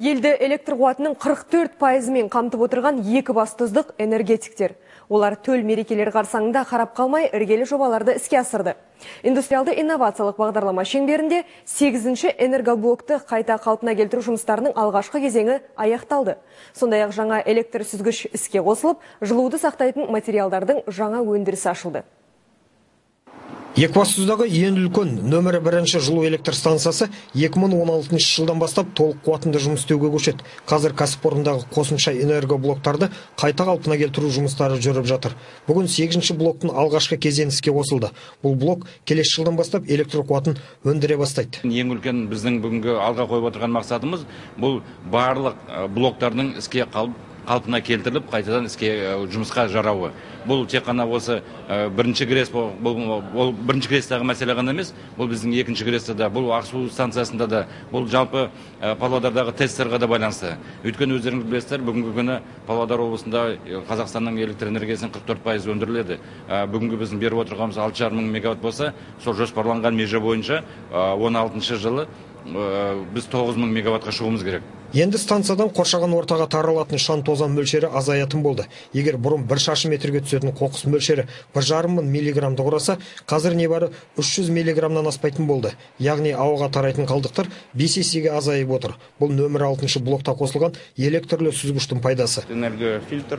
Елді электр қуатының 44 пайызымен қамтып отырған екі бастыздық энергетиктер. Олар төл мерекелер қарсаңында қарап қалмай іргелі жобаларды іске асырды. Индустриалды инновациялық бағдарлама шеңберінде 8-ші энергоблокты қайта қалпына келтіру жұмыстарының алғашқы кезеңі аяқталды. Сондай-ақ жаңа электр сүзгіш іске қосылып, жылуды сақтайтын материалдардың жаңа өндірісі ашылды. Екібастұздағы ең үлкен нөмірі бірінші жылу электр станциясы 2016 жылдан бастап толық қуатында жұмыс істеуге көшеді. Қазір кәсіпорындағы қосымша энергоблоктарды қайта қалпына келтіру жұмыстары жүріп жатыр. Бүгін 8 блоктың алғашқы кезеңі іске қосылды. Бұл блок келесі жылдан бастап электр қуатын өндіре бастайды. Ең үлкен біздің бүгінгі алға қойып отырған мақсатымыз бұл барлық блоктардың іске қалпына келтіріліп қайтадан іске жұмысқа жарауы. Бұл тек қана осы бірінші грэс бұл бірінші грестағы мәселе ғана емес бұл біздің екінші гресте да бұл ақсу станциясында да бұл жалпы павлодардағы тестерға да байланысты. Өйткені өздеріңіз білесіздер бүгінгі күні павлодар облысында қазақстанның электр энергиясының қырық төрт пайызы өндіріледі. Бүгінгі біздің беріп отырғанымыз алты жарым мың мегаватт болса сол жоспарланған меже бойынша он алтыншы жылы біз тоғыз мың мегаваттқа шығуымыз керек. Енді станциядан қоршаған ортаға таралатын шаң тозаң мөлшері азаятын болды. Егер бұрын бір шаршы метрге түсетін қоқыс мөлшері бір жарым мың миллиграммды құраса қазір небәрі 300 миллиграммнан аспайтын болды. Яғни ауаға тарайтын қалдықтар бес есеге азайып отыр. Бұл нөмір алтыншы блокта қосылған электрлі сүзгіштің пайдасы. Энергофильтр.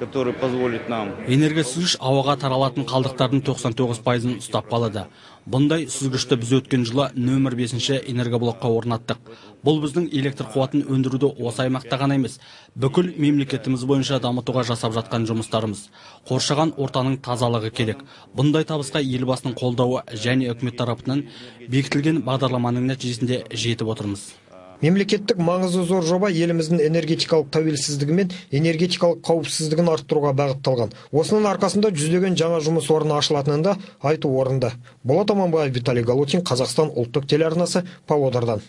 Который позволит нам энергосүзгіш ауаға таралатын қалдықтардың 99 пайызын ұстап қалады. Бұндай сүзгішті біз өткен жылы нөмір бесінші энергоблокқа орнаттық. Бұл біздің электр қуатын өндіруді осы аймақта ғана емес бүкіл мемлекетіміз бойынша дамытуға жасап жатқан жұмыстарымыз. Қоршаған ортаның тазалығы керек. Бұндай табысқа елбасының қолдауы және үкімет тарапынан бекітілген бағдарламаның нәтижесінде жетіп отырмыз. Мемлекеттік маңызы зор жоба еліміздің энергетикалық тәуелсіздігі мен энергетикалық қауіпсіздігін арттыруға бағытталған. Осының арқасында жүздеген жаңа жұмыс орны ашылатынын да айту орынды. Болат аманбаев виталий галутин қазақстан ұлттық телеарнасы павлодардан.